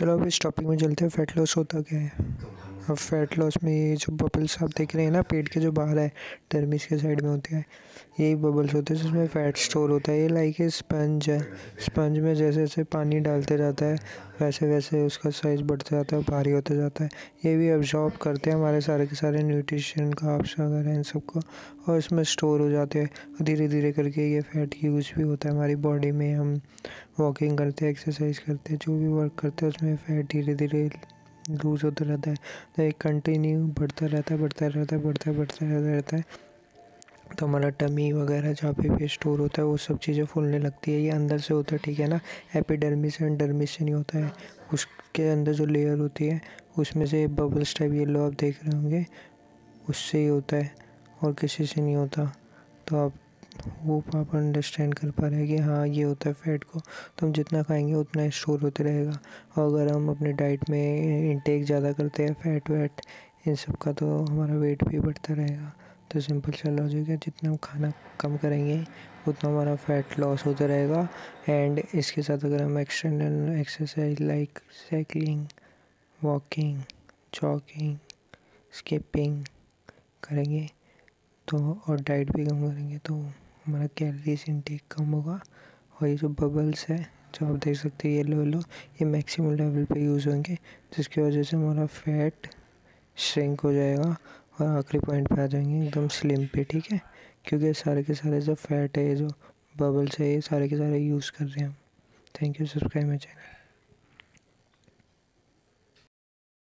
चलो अब इस टॉपिक में चलते हैं फैट लॉस होता क्या है? अब फैट लॉस में ये जो बबल्स आप देख रहे हैं ना, पेट के जो बाहर है टर्मिस के साइड में होते हैं यही बबल्स होते हैं, जिसमें फ़ैट स्टोर होता है। ये लाइक स्पंज है। स्पंज में जैसे जैसे पानी डालते जाता है, वैसे वैसे उसका साइज़ बढ़ता जाता है, भारी होता जाता है। ये भी अब्जॉर्ब करते हैं हमारे सारे के सारे न्यूट्रिशन काप्स वगैरह इन सबको, और इसमें स्टोर हो जाते हैं। धीरे धीरे करके ये फ़ैट यूज़ भी होता है हमारी बॉडी में। हम वॉकिंग करते हैं एक्सरसाइज करते हैं, जो भी वर्क करते हैं, उसमें फ़ैट धीरे धीरे लूज़ होता रहता है तो एक कंटिन्यू बढ़ता रहता है, बढ़ता रहता है, बढ़ता बढ़ता रहता रहता है। तो हमारा टमी वगैरह जहाँ पे भी स्टोर होता है, वो सब चीज़ें फूलने लगती है। ये अंदर से होता है, ठीक है ना? एपिडर्मिस एंड डर्मिस से नहीं होता है। उसके अंदर जो लेयर होती है, उसमें से बबल्स टाइप येलो आप देख रहे होंगे, उससे ही होता है और किसी से नहीं होता। तो आप वो आप अंडरस्टैंड कर पा रहे हैं कि हाँ ये होता है फैट को। तो हम जितना खाएँगे, उतना स्टोर होते रहेगा। और अगर हम अपने डाइट में इंटेक ज़्यादा करते हैं फ़ैट वैट इन सब का तो हमारा वेट भी बढ़ता रहेगा। तो सिंपल सा लॉजिक है, जितना हम खाना कम करेंगे, उतना हमारा फैट लॉस होता रहेगा। एंड इसके साथ अगर हम external exercise like cycling walking jogging skipping करेंगे तो और डाइट भी कम करेंगे तो हमारा कैलोरीज इनटेक कम होगा और ये जो बबल्स है, जो आप देख सकते हैं येलो येलो ये मैक्सिमम लेवल पे यूज़ होंगे, जिसकी वजह से हमारा फैट श्रिंक हो जाएगा और आखिरी पॉइंट पे आ जाएँगे, एकदम स्लिम पे, ठीक है? क्योंकि सारे के सारे जो फैट है जो बबल्स है, ये सारे के सारे यूज़ कर रहे हैं हम। Thank you subscribe my channel